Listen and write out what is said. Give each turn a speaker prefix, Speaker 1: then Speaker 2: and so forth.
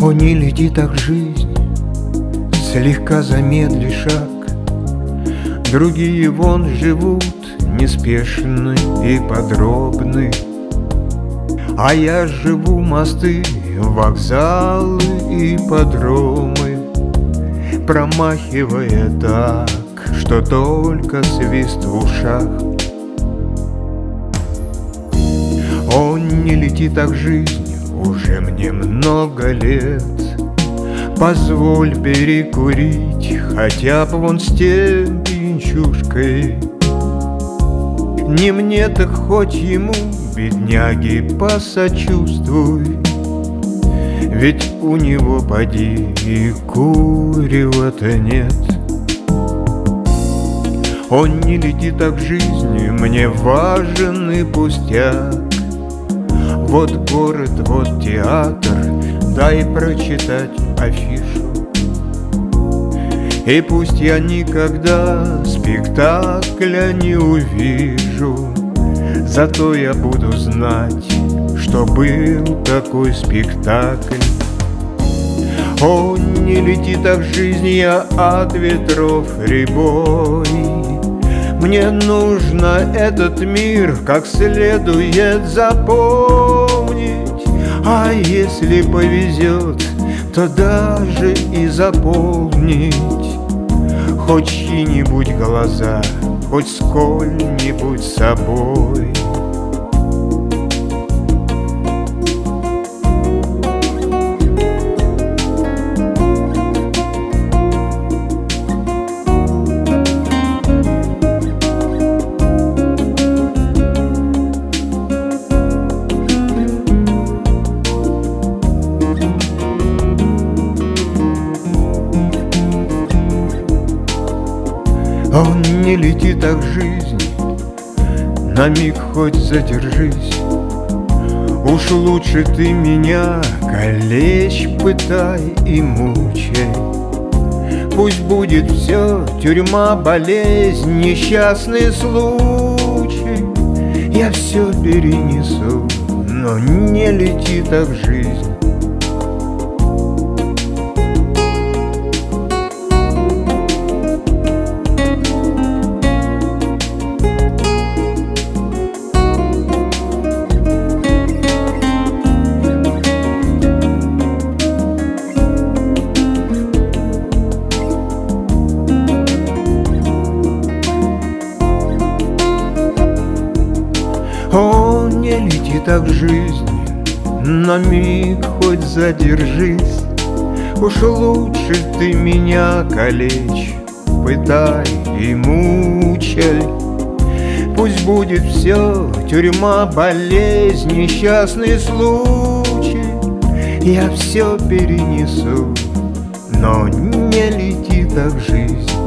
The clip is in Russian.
Speaker 1: О, не лети так жизнь, слегка замедли шаг. Другие вон живут неспешны и подробны. А я живу мосты, вокзалы и подромы Промахивая так, что только свист в ушах. Он не летит так жизнь, уже мне много лет. Позволь перекурить хотя бы вон с тем пинчушкой Не мне, так хоть ему, бедняги, посочувствуй. Ведь у него поди и курева-то нет. Он не летит так жизни, мне важен и пустяк вот город, вот театр, дай прочитать афишу. И пусть я никогда спектакля не увижу, Зато я буду знать, что был такой спектакль. О, не лети так жизнь я от ветров рябой, мне нужно этот мир как следует запомнить. А если повезет, то даже и заполнить Хоть чьи-нибудь глаза, хоть сколь-нибудь собой Он не летит так жизнь, на миг хоть задержись. Уж лучше ты меня калечь, пытай и мучай. Пусть будет все тюрьма, болезнь, несчастный случай. Я все перенесу, но не лети так жизнь. Лети так жизнь, на миг хоть задержись, Уж лучше ты меня калечь, пытай и мучай. Пусть будет все, тюрьма, болезнь, несчастный случай, Я все перенесу, но не лети так жизнь.